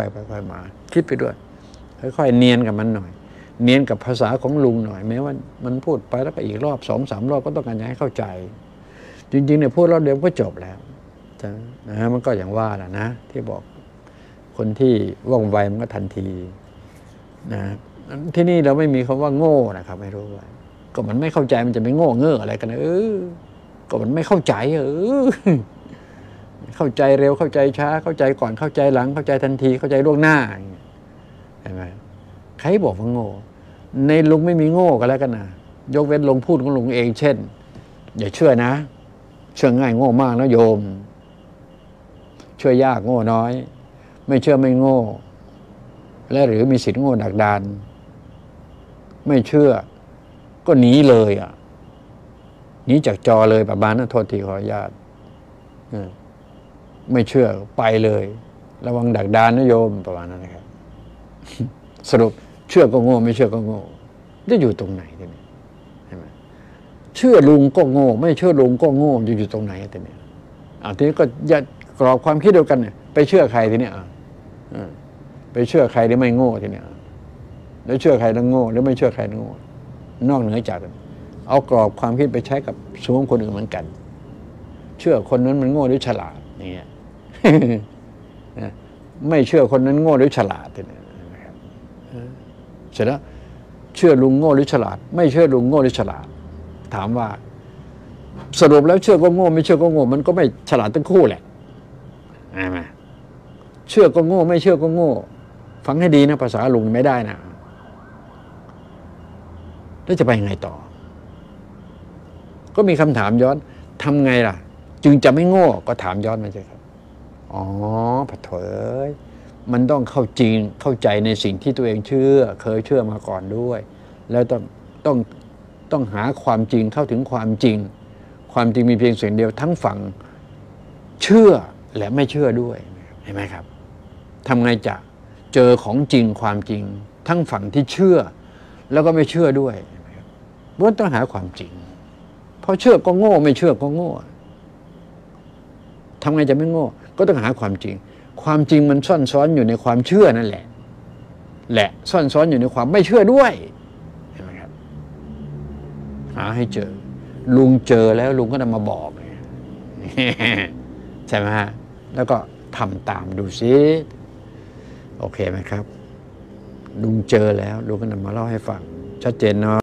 อยไปค่อยๆมา คิดไปด้วย ค่อยๆเนียนกับมันหน่อย เนียนกับภาษาของลุงหน่อยแม้ว่ามันพูดไปแล้วก็อีกรอบสองสามรอบก็ต้องการจะให้เข้าใจ จริงๆเนี่ยพูดรอบเดียวก็จบแล้วนะฮะมันก็อย่างว่าแหละนะ ที่บอกคนที่ว่องไวมันก็ทันทีนะที่นี่เราไม่มีคำว่าโง่นะครับ ไม่รู้ว่าก็มันไม่เข้าใจมันจะไปโง่เง่ออะไรกันนะเออก็มันไม่เข้าใจเออ เข้าใจเร็วเข้าใจช้า เข้าใจก่อนเข้าใจหลัง เข้าใจทันทีเข้าใจล่วงหน้าเห็นไหมใครบอกว่าโง่ ในลุงไม่มีโง่ก็แล้วกันนะยกเว้นลงพูดของลุงเอง เช่น อย่าเชื่อนะ เชื่อง่ายโง่มากนะโยม เชื่อยากโง่น้อย ไม่เชื่อไม่โง่ และหรือมีสิทธิ์โง่ดักดานไม่เชื่อ ก็หนีเลยอะหนีจากจอเลยประมาณนั้นโทษทีขออนุญาตเออ ไม่เชื่อไปเลย ระวังดักดานนะโยมประมาณนั้นนะครับ สรุปเชื่อก็โง่ ไม่เชื่อก็โง่จะอยู่ตรงไหนทีนี้ใช่ไหมเชื่อลุงก็โง่ ไม่เชื่อลุงก็โง่จะอยู่ตรงไหนทีนี้อ่าทีนี้ก็อย่ากรอบความคิดเดียวกันเนี่ยไปเชื่อใครทีนี้อะอ่าไปเชื่อใครที่ไม่โง่ทีนี้อะแล้วเชื่อใครแล้วโง่หรือไม่เชื่อใครแล้วโง่ นอกเหนือจากนั้นเอากรอบความคิดไปใช้กับสวงคนอื่นเหมือนกัน เชื่อคนนั้นมันโง่หรือฉลาดอย่างเงี้ย ไม่เชื่อคนนั้นโง่หรือฉลาดเนี่ยเสร็จแล้วเชื่อลุงโง่หรือฉลาด ไม่เชื่อลุงโง่หรือฉลาด ถามว่า สรุปแล้วเชื่อก็โง่ ไม่เชื่อก็โง่ มันก็ไม่ฉลาดทั้งคู่แหละใช่ไหมเชื่อก็โง่ ไม่เชื่อก็โง่ ฟังให้ดีนะ ภาษาลุงไม่ได้นะแล้วจะไปยังไงต่อ ก็มีคำถามย้อนทำไงล่ะ จึงจะไม่โง่ก็ถามย้อนมาใช่ครับ อ๋อปะเถยมันต้องเข้าจริงเข้าใจในสิ่งที่ตัวเองเชื่อ เคยเชื่อมาก่อนด้วย แล้วต้องต้องต้องหาความจริงเข้าถึงความจริง ความจริงมีเพียงสิ่งเดียวทั้งฝั่งเชื่อและไม่เชื่อด้วยเห็นไหมครับทำไงจะเจอของจริงความจริง ทั้งฝั่งที่เชื่อ แล้วก็ไม่เชื่อด้วยเพราะต้องหาความจริงเพราะเชื่อก็โง่ ไม่เชื่อก็โง่ทำไงจะไม่โง่ ก็ต้องหาความจริง ความจริงมันซ่อนซ้อนอยู่ในความเชื่อนั่นแหละ แหละซ่อนซ้อนอยู่ในความไม่เชื่อด้วยเห็นไหมครับหาให้เจอ ลุงเจอแล้วลุงก็นำมาบอกใช่ไหมฮะแล้วก็ทำตามดูซิโอเคไหมครับ ลุงเจอแล้วลุงก็นำมาเล่าให้ฟัง ชัดเจนเนาะ